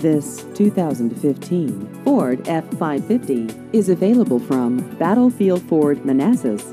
This 2015 Ford F-550 is available from Battlefield Ford Manassas.